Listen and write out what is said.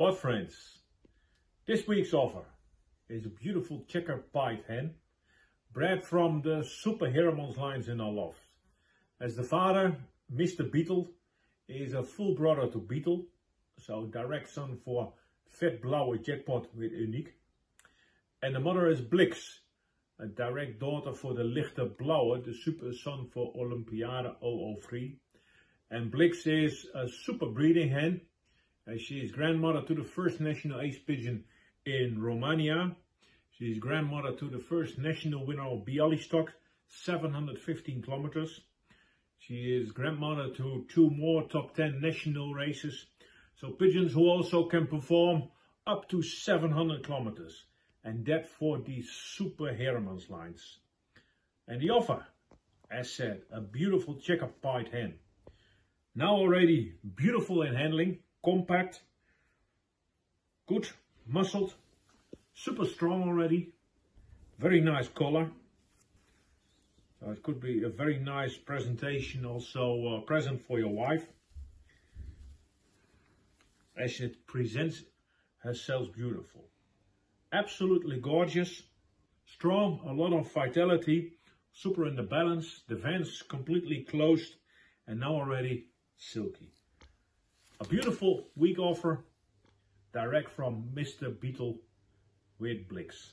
Spot friends, this week's offer is a beautiful checker pied hen bred from the Super Heremans lines in our loft. As the father, Mr. Beetle, is a full brother to Beetle, so direct son for Vet Blauwe Jackpot with Unique. And the mother is Blix, a direct daughter for the Lichte Blauwe, the super son for Olympiade 003. And Blix is a super breeding hen she is grandmother to the first national ace pigeon in Romania. She is grandmother to the first national winner of Bialystok, 715 kilometers. She is grandmother to two more top 10 national races. So pigeons who also can perform up to 700 kilometers. And that for these super Heremans lines. And the offer, as said, a beautiful checker pied hen. Now already beautiful in handling, compact, good, muscled, super strong already, very nice color. So it could be a very nice presentation, also uh, present for your wife. As it presents herself beautiful. Absolutely gorgeous, strong, a lot of vitality, super in the balance, the vents completely closed, and now already silky. A beautiful week offer direct from Mr. Beetle with Blix.